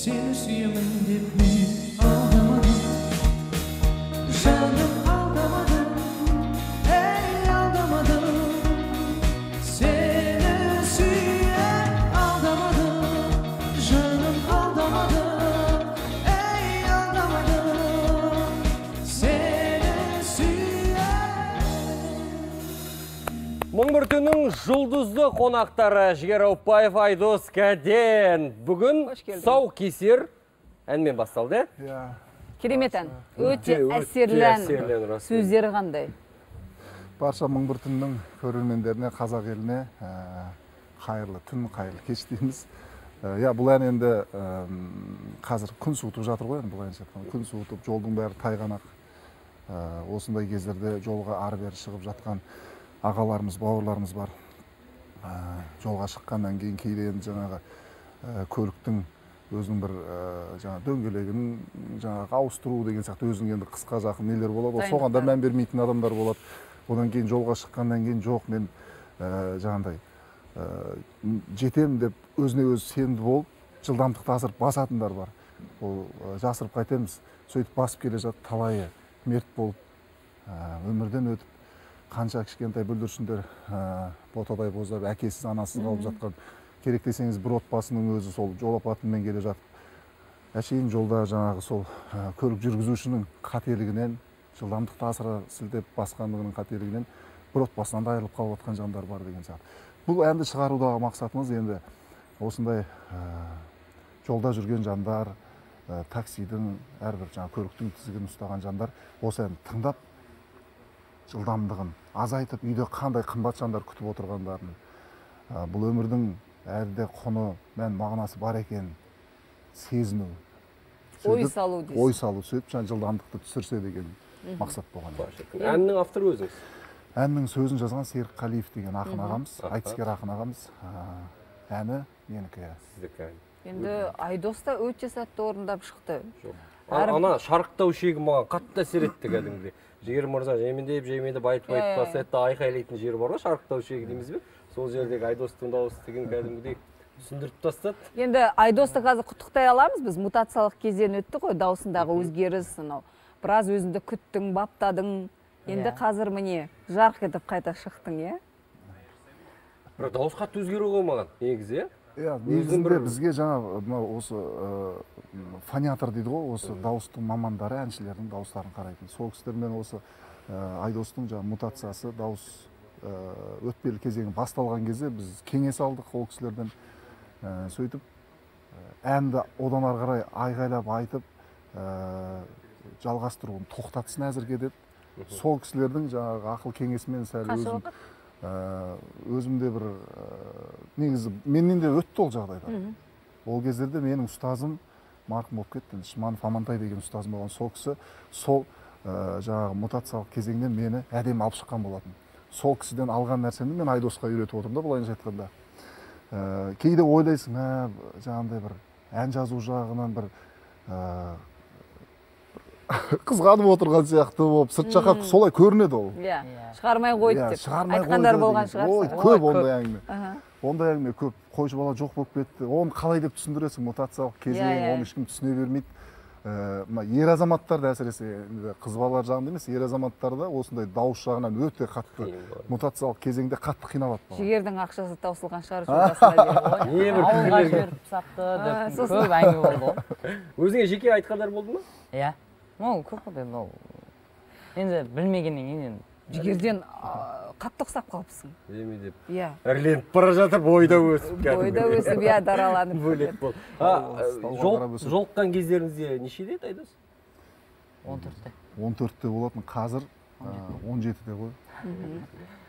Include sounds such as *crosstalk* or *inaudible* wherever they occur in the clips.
Sinus yemin dipmiş жұлдызды қонақтары жігер ауыпбаев айдос кәден. Бүгін сау кесер әнмен басталды иә иә. Керемет ән. Өте әсерлі ән, ән сөздері қандай? Барша мың бір түннің көрермендеріне қазақ еліне ә, қайырлы түн қайырлы кеш дейміз. Иә бұл ән енді қазір күн суытып жатыр ғой енді былайынша айтқанда күн суытып жолдың бәрі тайғанақ. Ә, осындай кездерде жолға ары бері шығып жатқан ағаларымыз бауырларымыз бар. Ә, жолға шыққаннан кейін кейде енді жаңағы ә, көліктің өзінің бір ә, жаңағы дөңгелегін жаңағы ауыстыру деген сияқты өзінің енді қысқа жақын нелер болады ғой. Соған да мән бермейтін адамдар болады. Одан кейін жолға шыққаннан кейін жоқ мен ә, жаңағыдай ә, м, жетем деп өзіне өзі сенімді болып жылдамдықты асырып басатындар бар. Ол ә, жасырып қайтеміз. Сөйтіп басып келе жатып талайы мерт болып ә, өмірден өтіп қанша кішкентай бүлдіршіндер ә, ботадай боздап әкесіз анасыз қалып жатқан. Керек десеңіз бір отбасының өзі сол жол апатымен келе жатып әшейін жолда жаңағы сол ә, көлік жүргізушінің қателігінен жылдамдықты асыра сілтеп басқандығының қателігінен бір отбасынан да айырылып қалып жатқан жандар бар деген сияқты. Бұл әнді шығарудағы мақсатымыз енді осындай ә, жолда жүрген жандар ә, таксидің әрбір жаңағы көліктің тізгінін ұстаған жандар осы әнді тыңдап жылдамдығын азайтып үйде қандай қымбат жандар күтіп отырғандарын ә, бұл өмірдің әлі де құны мән мағынасы бар екенін сезіну ой салу дейсіз. ой салу сөйтіп жаңа жылдамдықты түсірсе деген мақсат болған. Әннің авторы өзіңіз? Әннің сөзін жазған серік қалиев деген ақын ағамыз айтыскер ақын ағамыз. Әні менікі. Сіздікі енді айдос та өте сәтті орындап шықты. Ана шарықтау шегі маған қатты әсер етті кәдімгідей. Жігер мырза жемендеп жемендеп айтып Иә, айтып да айқайлайтын жері бар ғой шарықтау шегі дейміз бе? Сол жердегі айдостың дауысы деген кәдімгідей түсіндіріп тастады. Енді айдосты қазір құттықтай аламыз. Біз мутациялық кезден өтті ғой даусындағы өзгеріс анау. Біраз өзіңді күттің баптадың. Енді Иә. қазір міне жарқ етіп қайта шықтың иә? Бірақ дауыс қатты өзгеру ғой маған негізі иә? Иә негізінде бізге жаңа мынау осы фонятор дейді ғой осы дауыстың мамандары әншілердің дауыстарын қарайтын. Сол кісілермен осы айдостың жаңағы мутациясы дауыс өтпелі кезеңі басталған кезде біз кеңес алдық ол кісілерден сөйтіп әнді одан ары қарай айғайлап айтып жалғастыруын тоқтатсын әзірге деп. Сол кісілердің жаңағы ақыл кеңесімен сәл өзім өзімде бір ә, негізі менен де өтті ол жағдайда. Ол кездерде менің ұстазым марқұм болып кетті. Шманов амантай деген ұстазым болған сол кісі сол ә, жаңағы мутациялық кезеңнен мені әдемі алып шыққан болатын. Сол кісіден алған нәрсемді мен айдосқа үйретіп отырмын да былайынша айтқанда. Ә, кейде ойлайсың ә, жаңағындай бір ән жазу жағынан бір ә, *laughs* қызғанып отырған сияқты болып сырт жаққа солай көрінеді ол. Иә Иә. шығармай қойды Иә, деп. шығармай айтқандар болған деген. ой көп ондай әңгіме. Ондай әңгіме көп. Қойшы бала жоқ болып кетті. Оны қалай деп түсіндіресің мутациялық кезең Иә, иә. оны ешкім түсіне бермейді. Ә, мына ер азаматтарды әсіресе енді қыз балалар жағында емес ер азаматтарда осындай дауыс жағынан өте қатты мутациялық кезеңде қатты қиналады жігердің ақшасы таусылған шығар ауылға *laughs* жіберіп тастапты деп сосын- көп әңгіме болды ғой. *laughs* Өзіңе жеке айтқандар болды ма? Иә. Ол көп болды енді ол енді білмегеннен кейін енді жігерден қатты ұқсап қалыпсың деме деп иә іріленіп бара жатыр бойда өсіп бойда өсіп иә дараланып бөлек болды жолыққан кездеріңізде нешеде еді айдос он төртте он төртте болатын қазір он жетіде ғой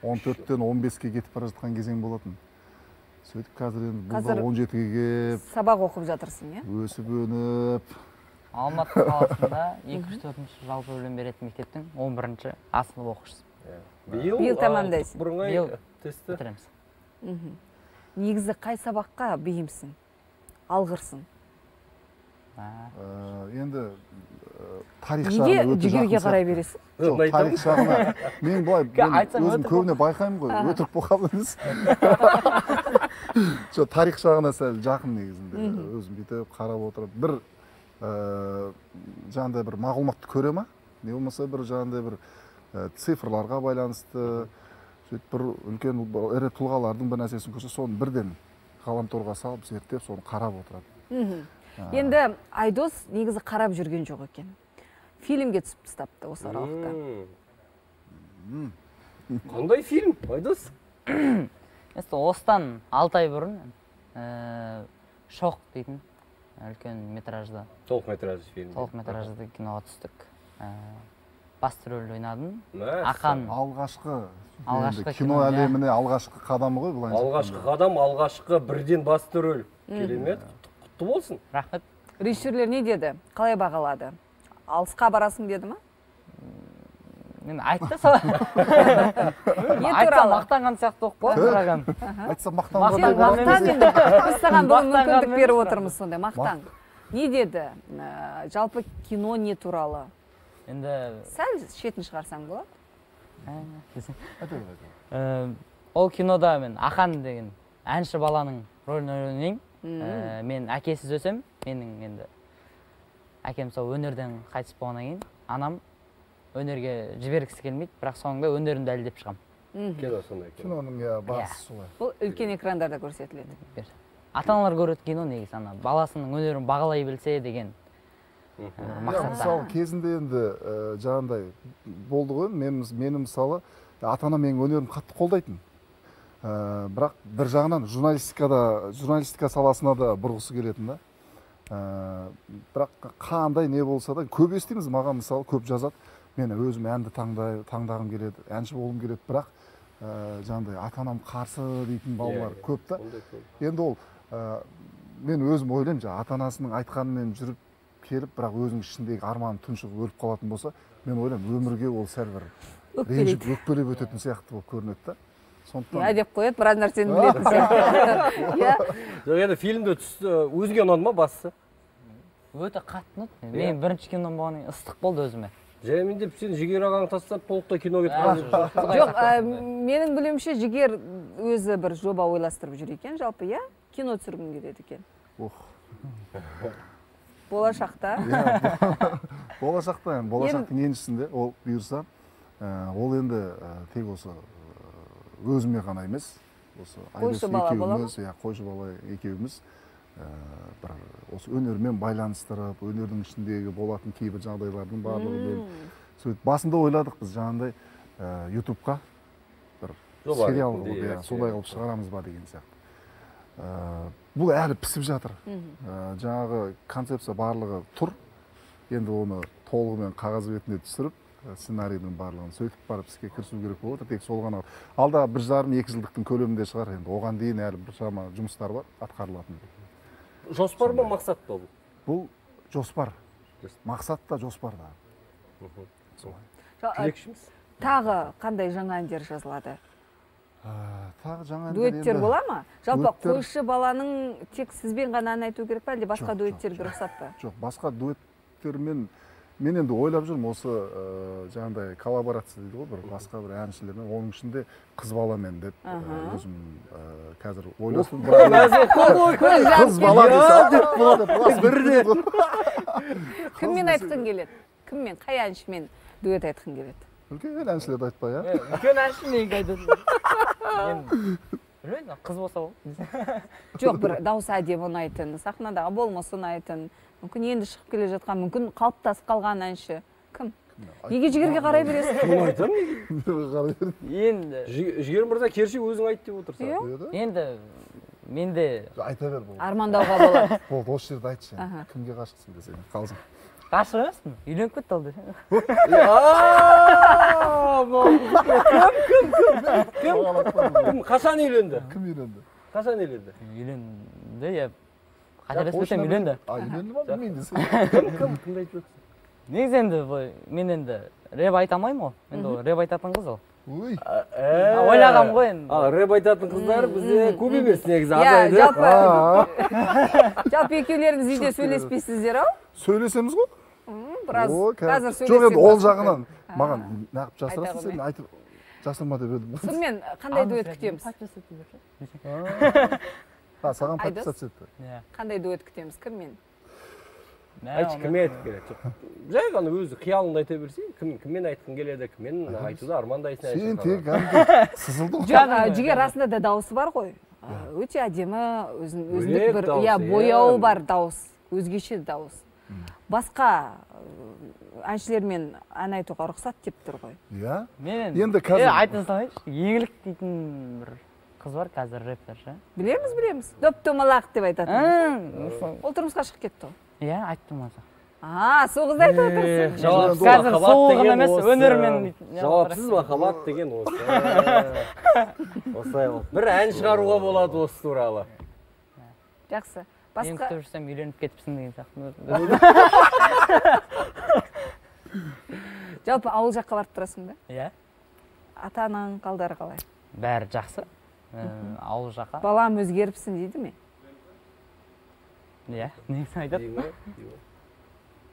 он төрттен он беске кетіп бара жатқан кезең болатын сөйтіп қазір енді бұл Қазір- да он жетіге келіп сабақ оқып жатырсың иә өсіп өніп алматы қаласында *laughs* екі үш төртінші жалпы білім беретін мектептің он бірінші а сынып оқушысы биыл Биыл тәмамдайсың. бірыңғай Биыл. тестті бітіреміз. Негізі қай сабаққа бейімсің? Алғырсың. А, енді тарих неге жағына жақын қарай бересің? Жоқ тарих жағына мен былай *laughs* өзім көбіне байқаймын ғой өтірік болған емес жоқ тарих жағына сәл жақын негізінде өзім бүйтіп қарап отырып бір жаңағыдай бір мағлұматты көре ма? Не болмаса бір жаңағыдай бір ә, цифрларға байланысты сөйтіп бір үлкен ірі тұлғалардың бір нәрсесін көрсе соны бірден ғаламторға салып зерттеп соны қарап отырады. Енді айдос негізі қарап жүрген жоқ екен. Фильмге түсіп тастапты осы аралықта. Қандай фильм айдос? Осыдан алты ай бұрын ә, шоқ дейтін. Үлкен метражды. Толық метражды фильм. Толық метражды киноға түстік. Ә, басты рөлді ойнадым. Ақан. Алғашқы Алғашқы кино иә. әлеміне алғашқы қадамы ғой былайша алғашқы қадам алғашқы бірден басты рөл. Керемет. Құтты- құтты болсын. Рахмет. Режиссерлер не деді? Қалай бағалады? Алысқа барасың деді ма? Мен айтты сол. *laughs* Не айтса туралы. мақтанған сияқты болып қалады бірақ енді *laughs* айтса сен мақтанғандай Мақтан- мақтан болады енді біз саған бүгін Мақтанған мүмкіндік беріп отырмыз сондай мақтан. Не деді? Жалпы кино не туралы? Енді сәл шетін шығарсаң болады. Ә, ол кинода мен ақан деген әнші баланың рөлін ойнаймын. Ә, мен әкесіз өсем менің енді әкем сол өнерден қайтыс болғаннан кейін анам өнерге жібергісі келмейді бірақ соңында өнерін дәлелдеп шығамын кино сондай кино киноның иә басы солай. Бұл үлкен экрандарда көрсетіледі. Ата аналар көреді кино негізі ана баласының өнерін бағалай білсе деген иә мақсатта. мысалы кезінде енді жаңағыдай болды ғой мен мені мысалы ата анам менің өнерімді қатты қолдайтын. Ә, бірақ бір жағынан журналистикада журналистика саласына да бұрғысы келетін да. Ә, бірақ қандай не болса да көп естиміз маған мысалы көп жазады. Мен өзім әнді таңдай, таңдағым келеді әнші болғым келеді. Бірақ ә, жаңағыдай ата анам қарсы дейтін балалар Иә, көп та. Енді ол ә, мен өзім ойлаймын жаңағы ата анасының айтқанымен жүріп келіп бірақ өзінің ішіндегі арманы тұншығып өліп қалатын болса мен ойлаймын өмірге ол сәл бір ренжіп өкпелеп өтетін сияқты болып көрінеді да. Иә сондықтан деп қояды біраз нәрсені *laughs* білетін сияқты. Иә. Жоқ енді фильмде түсті өзіңе ұнады ма бастысы? Өте қатты ұнады. Иә. мен бірінші кином болғаннан кейін ыстық болды өзіме. Және мен деп сен жігер ағаңды тастап толықтай киноға кетіп. Құдай жоқ ә, менің білуімше жігер өзі бір жоба ойластырып жүр екен жалпы иә кино түсіргім келеді екен ох болашақта *laughs* иә болашақта енді болашақтың еншісінде ол бұйырса ә, ол енді ә, тек осы ә, өзіме ғана емес осы Қойшы бала бола ма? екеуміз иә қойшы бала екеуміз ә, бір осы өнермен байланыстырып өнердің ішіндегі болатын кейбір жағдайлардың барлығын сөйтіп басында ойладық біз жаңағыдай ә, ютубқа бір Жоба сериал қылып иә, иә. солай қылып шығарамыз ба деген сияқты. Ә, бұл әлі пісіп жатыр. Ә, жаңағы концепция барлығы тұр. Енді оны толығымен қағаз бетіне түсіріп сценарийдің барлығын сөйтіп барып іске кірісу керек болып отыр. Тек сол ғана алда бір жарым екі жылдықтың көлемінде шығар. Енді оған дейін әлі біршама жұмыстар бар атқарылатын. Жоспар ма мақсат па бұл? бұл жоспар. Жоспар. мақсат та жоспар да. Тілекшіміз? тағы қандай жаңа әндер жазылады? Ә, тағы жаңа әндер дуэттер бола ма? Жалпы қойшы баланың тек сізбен ғана ән айту керек па әлде басқа дуэттерге рұқсат па? Жоқ басқа дуэттермен мен енді ойлап жүрмін осы ә, жаңағыдай коллаборация дейді ғой бір басқа бір әншілермен. Оның ішінде қыз баламен деп ә, өзім ә, қазір *laughs* қыз жазып бала деп *laughs* кіммен айтқың келеді? Кіммен? Қай әншімен дуэт айтқың келеді? үлкен әншілерді айтпай иә. үлкен әнші неге айтады *laughs* мен білмеймін қыз болса болды жоқ бір дауысы әдемі ұнайтын сахнадағы болмысы ұнайтын мүмкін енді шығып келе жатқан мүмкін қалыптасып қалған әнші. Кім? Неге жігерге қарай бересің кім айтамын? Қарай бер. енді. Жігер мырза керісінше өзің айт деп отырсың да? енді менде айта бер болды армандауға болады. *laughs* Болды осы жерде айтшы. Кімге ғашықсың десең қалжың. Ғашық емеспін? Үйленіп кетті ол десе. Кім қашан үйленді? Кім? Үйленді? Қашан үйленді? Үйленді иә. Қателеспесем үйленді а үйленді ма білмеймін десең кім кім кімді айтып жатрсың негізі енді былай мен енді рэп айта алмаймын ғой енді ол рэп айтатын қыз ол ой ойлағанмын ғой енді а рэп айтатын қыздар бізде көп емес негізі иә азайды жалпы жалпы екеулеріңіз үйде сөйлеспейсіздер ау сөйлесеміз ғой? Біраз қазір жоқ енді ол жағынан? Маған неғып жасырасың сен айтып жасырма деп едім. Сонымен қандай дуэт күтеміз? *laughs* а саған подписаться етті иә қандай дуэт күтеміз кіммен айтшы кіммен айтып келеді жоқ жай ғана өзі қиялыңды айта берсең кім кіммен айтқың келеді кіммен айтуды армандайсың сен тек сызылдың жоқ жігер расында да дауысы бар ғой өте әдемі өзін Бөлек өзіндік бір иә бояуы бар дауыс өзгеше дауыс басқа әншілермен ән айтуға рұқсат деп тұр ғой иә мен Енді қазір- айта салайыншы еңлік дейтін бір қыз бар қазір рэпер ше. Білеміз білеміз. Доп домалақ деп айтатын. Ол тұрмысқа шығып кетті ғой иә айттым осы а сол қызды айтып отырсың. Жауапсыз қазір махаббат сұлулығын деген емес, өнермен жауапсыз махаббат деген осы. *laughs* Осылай болды бір ән шығаруға болады осы туралы. Жақсы. Мен басқа күтіп жүрсем үйленіп кетіпсің деген сияқты *laughs* жалпы ауыл жаққа барып тұрасың ба иә. Ата анаң қалдары қалай? Бәрі жақсы. Ауыл жаққа? Балам өзгеріпсің дейді ме? Иә *laughs* негізі айтады.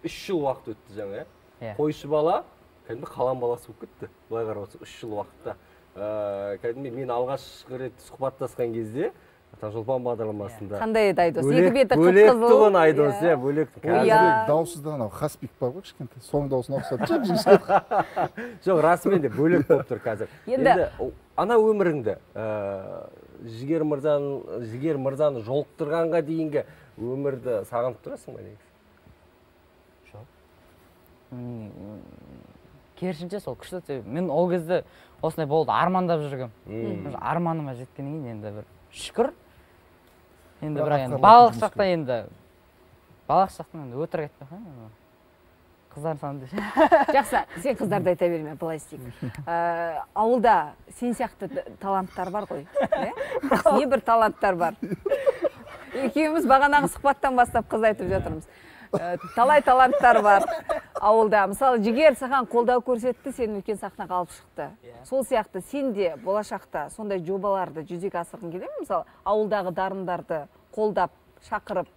Үш жыл уақыт өтті жаңа иә? Иә. қойшы бала кәдімгі қалам баласы болып кетті былай қарап отырсақ үш жыл уақытта. Ыыы кәдімгі мен алғашқы рет сұхбаттасқан кезде таңшолпан бағдарламасында. Қандай еді айдос? Екі беті бөлек қып-қызыл тұғын айдос иә. иә бөлек Иә. қазір дауысызда анау хаспик бар ғой кішкентай. Соның дауысына ұқсап *laughs* жоқ расымен де бөлек болып тұр қазір. Енді- ана өміріңді ыыы жігер мырзаны жігер мырзаны жолықтырғанға дейінгі өмірді сағынып тұрасың ба негізі? М, керісінше сол күшті. Мен ол кезде осындай болды армандап. Уже арманыма жеткеннен кейін енді бір шүкір. Енді Бірақ енді балалық шақта енді балалық шақтан енді өтірік айтпай ақ қояйын қыздар саны *laughs* жақсы сен қыздарды айта берме былай істейік. *laughs* Ә, ауылда сен сияқты таланттар бар ғой иә? *laughs* Небір таланттар бар? Екеуміз бағанағы сұхбаттан бастап қыз айтып жатырмыз. Ә, талай таланттар бар. Ауылда. Мысалы жігер саған қолдау көрсетті сені үлкен сахнаға алып шықты. Сол сияқты сен де болашақта сондай жобаларды жүзеге асырғың келе ме? Мысалы ауылдағы дарындарды қолдап шақырып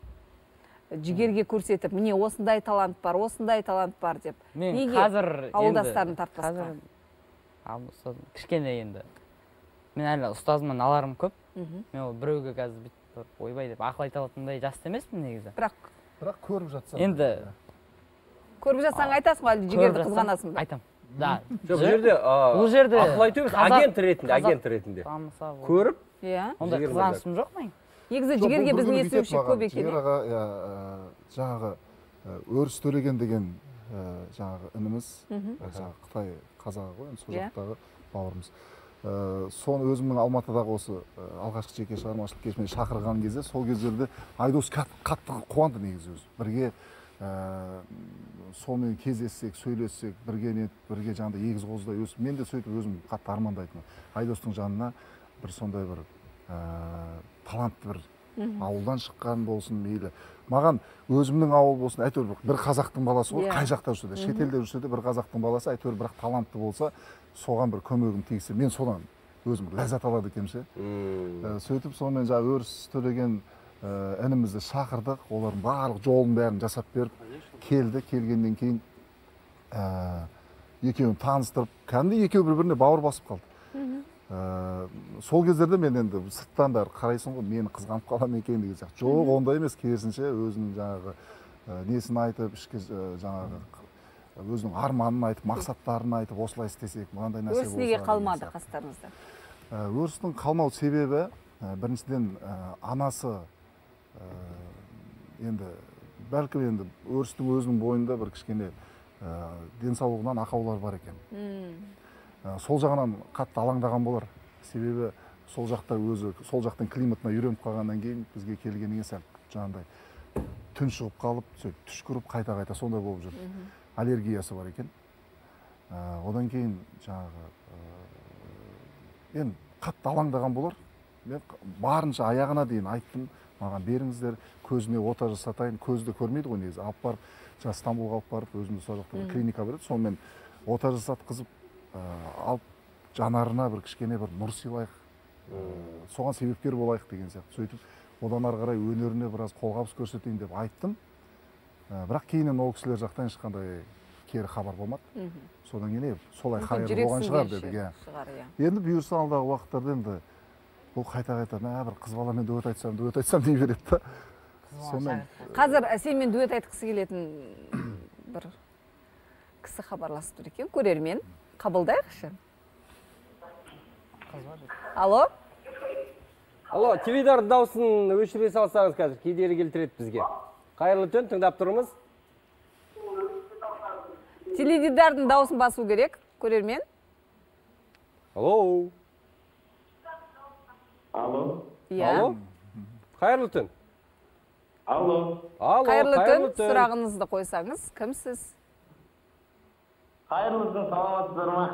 жігерге көрсетіп міне осындай талант бар осындай талант бар деп. Мен неге қазір ауылдастарын енді тартпасқа? қазір кішкене енді. Мен әлі ұстазымнан аларым көп. Мгм. мен ол біреуге қазір бүйтіп ойбай деп ақыл айта алатындай жас та емеспін негізі. Бірақ бірақ көріп жатсам енді көріп жатсаң айтасың ғой әлде жігерді қызғанасың ба? айтамын да. Жоқ бұл жерде бұл жерде ақыл айту емес қазақ- агент ретінде агент ретінде. Көріп иә. Ондай қызғанышым жоқ менің негізі жігерге біздің маған, көп екен. жігер аға иә, жаңағы өріс төлеген деген жаңағы ініміз жаңағы қытай қазағы ғой енді сол Иә. жақтағы бауырымыз. Ә, соны өзімнің алматыдағы осы алғашқы жеке шығармашылық кешіме шақырған кезде сол кездерде айдос қатты қуанды негізі өзі. Бірге ә, сонымен кездессек сөйлессек бірге не бірге жаңағыдай егіз қозыдай өсіп мен де сөйтіп өзім қатты армандайтынмын айдостың жанына бір сондай бір ә, талантты бір ауылдан шыққан болсын мейлі. Маған өзімнің ауыл болсын әйтеуір бір- бір қазақтың баласы ғой Иә. қай жақта жүрсе де шетелде жүрсе де бір қазақтың баласы әйтеуір бірақ талантты болса соған бір көмегім тигізсе мен содан өзім ләззат алады екенмін ше. Ә, сөйтіп сонымен жаңағы өріс төлеген інімізді шақырдық олардың барлық жолын бәрін жасап беріп келді. Келгеннен кейін ә, екеуін таныстырып кәдімгідей екеуі бір біріне бауыр басып қалды. Ә, сол кездерде мен енді сырттан бәрі қарайсың ғой мені қызғанып қала ма екен деген сияқты. Жоқ ондай емес. Керісінше өзінің жаңағы ә, несін айтып ішкі жаңағы өзінің арманын айтып мақсаттарын айтып осылай істесек мынандай нәрсе өріс неге қалмады қастарыңызда? Өрістің қалмау себебі біріншіден анасы енді бәлкім енді өрістің өзінің бойында бір кішкене ә, денсаулығынан ақаулар бар екен. Ә, сол жағынан қатты алаңдаған болар. Себебі сол жақта өзі сол жақтың климатына үйреніп қалғаннан кейін бізге келгеннен кейін сәл жаңағыдай тұншығып қалып сөйтіп түшкіріп қайта қайта сондай болып жүр. Аллергиясы бар екен. Ә, одан кейін жаңағы ә, енді қатты алаңдаған болар. Мен барынша аяғына дейін айттым. Маған беріңіздер көзіне ота жасатайын көзді көрмейді ғой негізі. Алып барып жаңағы стамбулға алып барып өзіміз сол жақта бір клиника бар еді сонымен ота жасатқызып ә, алып жанарына бір кішкене бір нұр сыйлайық. Ә, соған себепкер болайық деген сияқты. Сөйтіп одан ары қарай өнеріне біраз қолғабыс көрсетейін деп айттым. Ә, бірақ кейіннен ол кісілер жақтан ешқандай кері хабар болмады. Содан кейін е, солай хайыр болған шығар дедік иә. иә. Енді бұйырса алдағы уақыттарда енді бұл қайта қайта мә бір қыз баламен дуэт айтсам дуэт айтсам дей береді да. Сонымен қазір сенімен дуэт айтқысы келетін бір кісі хабарласып тұр екен. Көрермен қабылдайықшы. Алло? Алло теледидардың дауысын өшіре салсаңыз қазір кедергі келтіреді бізге. Қайырлы түн тыңдап тұрмыз. Теледидардың дауысын басу керек көрермен. Алло. Алло. иә алло? Қайырлы түн Алло. алло қайырлы түн сұрағыңызды қойсаңыз кімсіз? Қайырлы күн, саламатсыздар ма?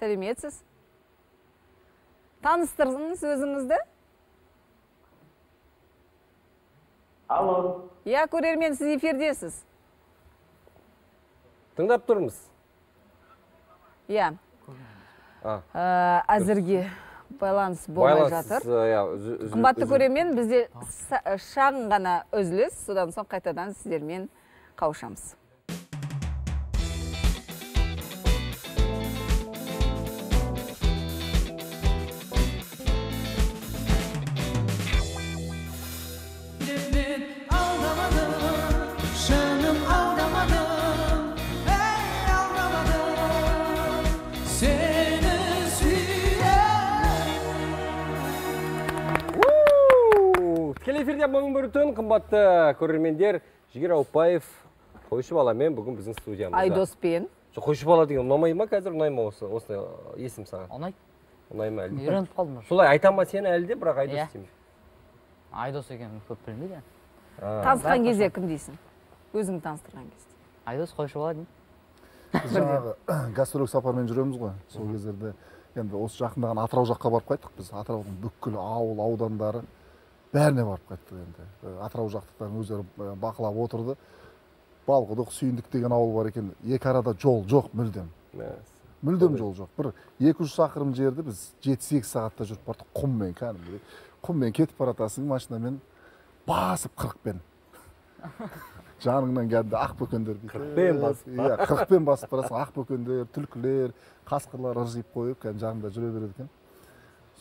сәлеметсіз? Таныстырыңыз өзіңізді? Алло. иә көрермен сіз эфирдесіз. Тыңдап тұрмыз. Иә А. Ә, әзірге. Байланыс болмай жатыр. үзіліп- қымбатты көрермен бізде шағын ғана үзіліс. Содан соң қайтадан сіздермен қауышамыз. Мың бір түн қымбатты көрермендер. Жігер ауыпбаев қойшы баламен бүгін біздің студиямызда. Айдоспен. Жоқ қойшы бала деген ұнамай ма қазір? Ұнай ма осы осындай есім саған? Ұнайды ұнай ма әлде үйреніп қалдым. Уже солай айта ма сені әлде бірақ айдос Иә. деймін айдос екенін көп білмейді танысқан кезде кім дейсің? Өзің таныстырған кезде. Айдос қойшы бала деймін. Біз жаңағы *coughs* гастрольдік сапармен жүреміз ғой. Сол кездерде енді осы жақында ғана атырау жаққа барып қайттық біз. Атыраудың бүкіл ауыл аудандары. Бәріне барып қайттық енді. Ә, атырау жақтықтардың өздері ә, бақылап отырды. Балқұдық сүйіндік деген ауыл бар екен. Екі арада жол жоқ мүлдем. Мүлдем жол жоқ. Бір екі жүз шақырым жерді біз жеті сегіз сағатта жүріп бардық құммен кәдімгідей. Құммен кетіп бара жатасың машинамен басып қырықпен. *laughs* Жаныңнан кәдімгі ақбөкендер бүйтіп, Қырықпен басып иә қырықпен басып барасың. Ақбөкендер түлкілер қасқырлар ыржиып қойып кәдімгі жаныңда жүре береді екен.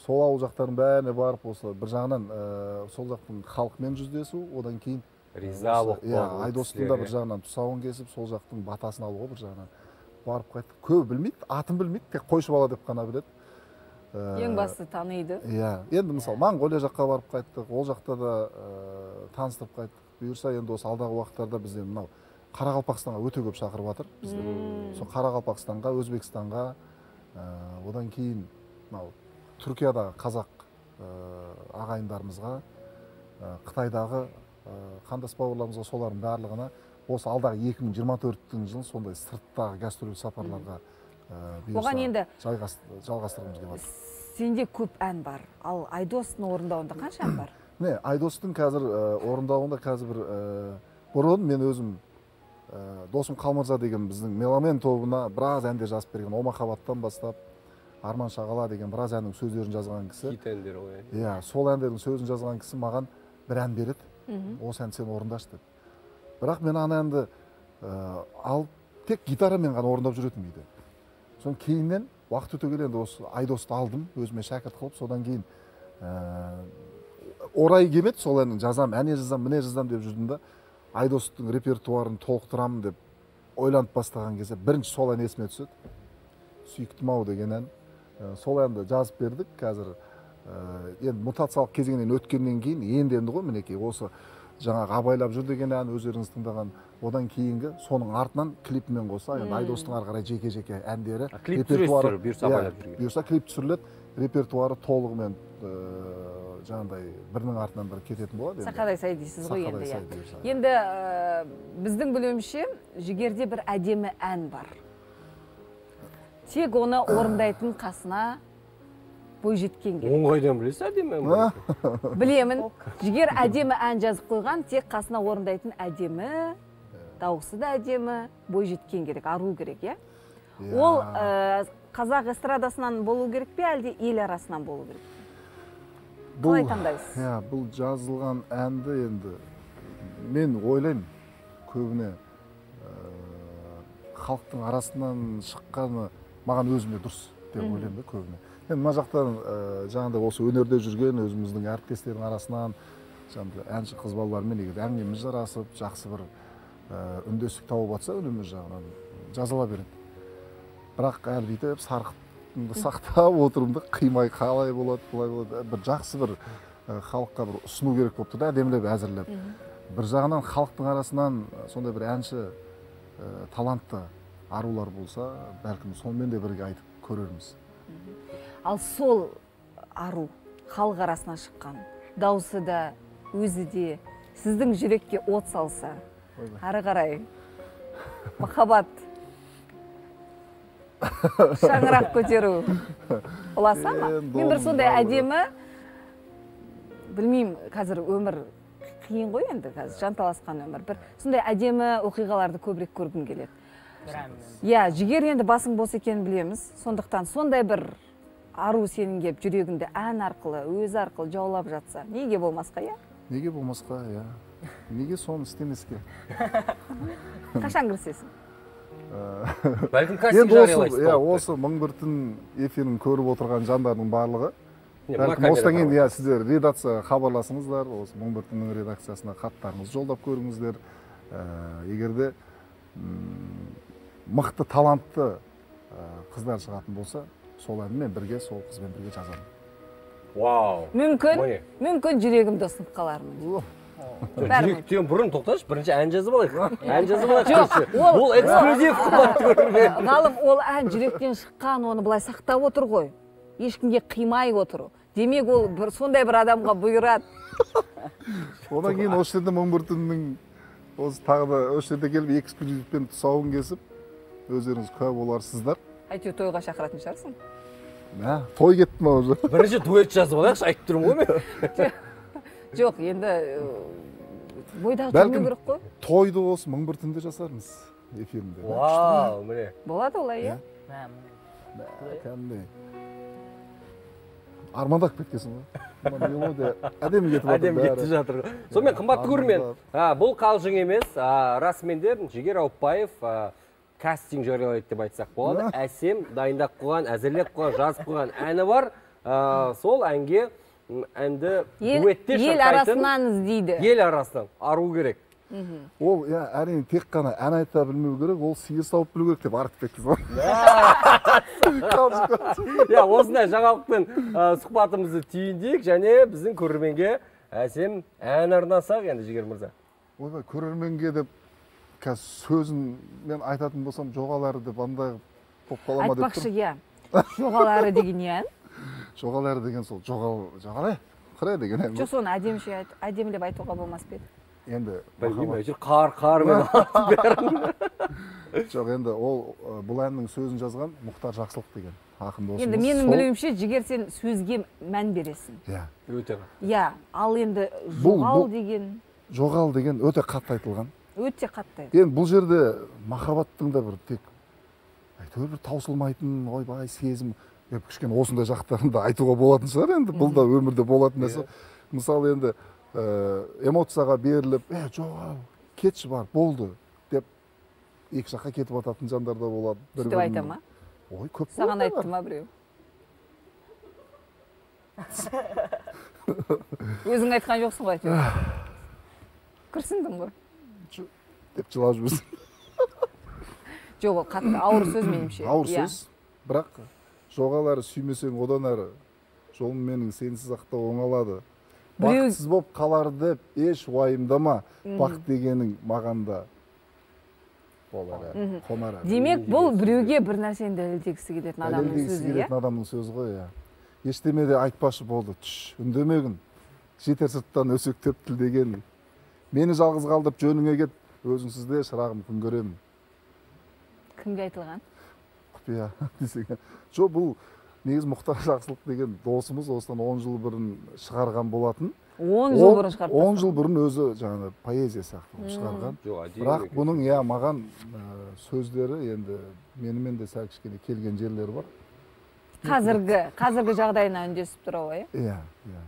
Сол ауыл жақтардың бәріне барып осы бір жағынан ә, сол жақтың халқымен жүздесу одан кейін риза болып иә айдостың да бір жағынан тұсауын кесіп сол жақтың батасын алуға бір жағынан. Барып қайттық. Көбі білмейді атын білмейді тек қойшы бала деп қана біледі. Ә, ең басты таниды. иә енді мысалы моңғолия жаққа барып қайттық ол жақта да ә, таныстырып қайттық. Бұйырса енді осы алдағы уақыттарда бізде мынау қарақалпақстанға өте көп шақырып жатыр бізді. Сол қарақалпақстанға өзбекстанға ә, одан кейін мынау түркиядағы қазақ ә, ағайындарымызға ә, қытайдағы ә, қандас бауырларымызға солардың барлығына осы алдағы 2024 жылын сондай сырттағы гастрольдік сапарларға Оған енді- жалғастырғымыз келіп сенде көп ән бар. Ал айдостың орындауында қанша ән бар? *coughs* Міне айдостың қазір орындауында қазір бір бұрын мен өзім досым қалмырза деген біздің меломен тобына біраз әндер жазып берген. О махаббаттан бастап арман шағала деген біраз әннің сөздерін жазған кісі. Хит әндер ғой. Иә сол әндердің сөзін жазған кісі маған бір ән береді. Осы әнді сен орындашы деп. Бірақ мен ана әнді ә, алып тек гитарамен ғана орындап жүретінмін үйде содан кейіннен уақыт өте келе енді осы айдосты алдым өзіме шәкірт қылып содан кейін ә, орайы келмеді сол әннің жазам әне жазам міне жазам деп жүрдім да айдостың репертуарын толықтырамын деп ойланып бастаған кезде бірінші сол ән есіме түседі. Сүйіктім ау деген ән. Сол әнді жазып бердік. Қазір ә, енді мутациялық кезеңнен өткеннен кейін енді енді ғой мінекей. Осы жаңағы абайлап жүр деген ән өздеріңіз тыңдаған. Одан кейінгі соның артынан клипімен қоса енді айдостың ары қарай жеке жеке әндері клип түсіресіздер, бұйырса иә, бұйырса клип түсіріледі. Репертуары толығымен ә, жаңағыдай бірінің артынан бірі кететін болады сақадай сай дейсіз ғой енді иә. енді біздің білуімше жігерде бір әдемі ән бар. Тек оны орындайтын қасына бойжеткен керек оны қайдан білесіз әдемі ән *laughs* білемін жігер әдемі ән жазып қойған тек қасына орындайтын әдемі дауысы да әдемі бойжеткен керек ару керек иә Иә. ол ә, қазақ эстрадасынан болу керек пе әлде ел арасынан болу керек пе? қалай таңдайсыз? иә бұл жазылған әнді енді мен ойлаймын көбіне ә, халықтың арасынан шыққаны маған өзіме дұрыс деп ойлаймын да көбіне. Енді мына жақтан ә, жаңағыдай осы өнерде жүрген өзіміздің әріптестердің арасынан жаңағыдай әнші қыз балалармен егер әңгімеміз жарасып жақсы бір ә, үндестік тауып жатса өнеріміз жағынан жазала береді. Бірақ әлі бүйтіп сарқытымды сақтап отырмын да қимай қалай болады былай болады бір жақсы бір халыққа бір ұсыну керек болып тұр да әдемілеп әзірлеп. Бір жағынан халықтың арасынан сондай бір әнші ә, талантты арулар болса бәлкім сонымен де бірге айтып көрерміз. Ал сол ару халық арасынан шыққан дауысы да өзі де сіздің жүрекке от салса ары қарай махаббат шаңырақ көтеру ұласа ма? Мен бір сондай әдемі білмеймін қазір өмір қиын ғой енді қазір жанталасқан өмір. Бір сондай әдемі оқиғаларды көбірек көргім келеді. Иә жігер енді басың бос екенін білеміз. Сондықтан сондай бір ару сенің келіп жүрегіңді ән арқылы өзі арқылы жаулап жатса неге болмасқа иә? Неге болмасқа иә? Неге соны істемеске? *laughs* Қашан кірісесің? Бәлкім *laughs* кастинг енді осы жариялайсыз иә осы мың бір түн эфирін көріп отырған жандардың барлығы. Бәлкім осыдан кейін иә сіздер редакцияға хабарласыңыздар. Осы мың бір түннің редакциясына хаттарыңызды жолдап көріңіздер. Ә, егер де мықты талантты ә, қыздар шығатын болса сол әнмен бірге сол қызбен бірге жазамын. Вау! Мүмкін мүмкін жүрегімді ұсынып қалармын. Жүректен бұрын тоқташы бірінші ән жазып алайық. Ән жазып алайық Жоқ, ол- бұл эксклюзив қымбатты көрермен. Ғалым ол ән жүректен шыққан оны былай сақтап отыр ғой. Ешкімге қимай отыр демек ол бір сондай бір адамға бұйырады. Одан кейін осы жерде мың бір түннің осы тағы да осы жерде келіп эксклюзивпен тұсауын кесіп өздеріңіз куә боларсыздар. Әйтеуір тойға шақыратын шығарсың. Мә той кетті ма уже? Бірінші дуэт жазып алайықшы айтып тұрмын ғой мен. *laughs* Жоқ енді бойдағы Бәлкім- керек қой. тойды осы мың бір түнде жасармыз эфирінде. Вау міне. Болады олай иә? Мә, кәдімгідей. Армандап кеткенсің ғой. Мелодия әдемі кетіп жатыр әдемі кетіп жатыр. Ғой. сонымен қымбатты көрермен. бұл қалжың емес. А, расымен де жігер ауыпбаев кастинг жариялайды деп айтсақ болады. Әсем дайындап қойған әзірлеп қойған жазып қойған әні бар. А, сол әнге әнді дуэтте ел арасынан іздейді. Ел арасынан ару керек. Ол иә әрине тек қана ән айта білмеу керек ол сиыр сауып білу керек деп артып кеткіз ғой иә *laughs* осындай жаңалықпен сұхбатымызды түйіндейік және біздің көрерменге әсем ән арнасақ енді жігер мырза. Ойбай көрерменге деп қазір сөзін мен айтатын болсам жоғал әрі деп андай болып қала ма деп айтпақшы иә. Жоғал әрі деген не ән жоғал әрі деген сол жоғал жоғал е қыры деген ән жоқ соны әдеміше әдемілеп айтуға болмас па еді? Енді білмеймін әйтеуір қар қармен *laughs* бәрін. *laughs* Жоқ енді ол бұл әннің сөзін жазған мұхтар жақсылық деген ақын досымыз енді менің білуімше жігер сен сөзге мән бересің. Иә. Өте иә ал енді жоғал деген жоғал деген өте қатты айтылған. Өте қатты. Енді бұл жерде махаббаттың да бір тек әйтеуір бір таусылмайтын ойбай сезім деп кішкене осындай жақтарын да айтуға болатын шығар енді бұл да өмірде болатын нәрсе. Мысалы енді ә, эмоцияға беріліп е жоғал кетші бар болды деп екі жаққа кетіп жататын жандар да болады сөйтіп айта ма? Ой көп саған айтты ма біреу? *laughs* Өзің айтқан жоқсың ғой әйтеуір. *sighs* Күрсіндің ғой. Деп жылап жіберсін жоқ ол қатты ауыр сөз меніңше ауыр сөз бірақ жоғал әрі сүймесең одан әрі жолым менің сенсіз ақта оңалады бақытсыз болып қалар деп еш уайымдама бақыт дегенің маған да қонар демек бұл біреуге бір нәрсені дәлелдегісі келетін адамның сөзі келетін адамның сөзі ғой иә ештеме де айтпашы болды түш үндемегін жетер сырттан өсектеп тілдеген мені жалғыз қалдырып жөніңе кет өзіңсіз де шырағым күн көремін. Кімге айтылған? құпия *laughs* десең. Жоқ бұл негізі мұхтар жақсылық деген досымыз осыдан он жыл бұрын шығарған болатын. Он жыл бұрын шығарып он жыл бұрын өзі жаңағы поэзия сияқты қылып шығарған. Жоқ бірақ бұның иә маған ә, сөздері енді менімен де сәл кішкене келген жерлері бар. Қазіргі қазіргі жағдайына үндесіп тұр ғой иә? Иә иә.